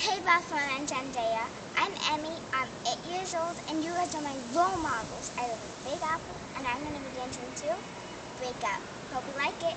Hey Buffalo and Zendaya, I'm Emi, I'm 8 years old, and you guys are my role models. I live in Big Apple, and I'm going to be dancing to Break Up. Hope you like it.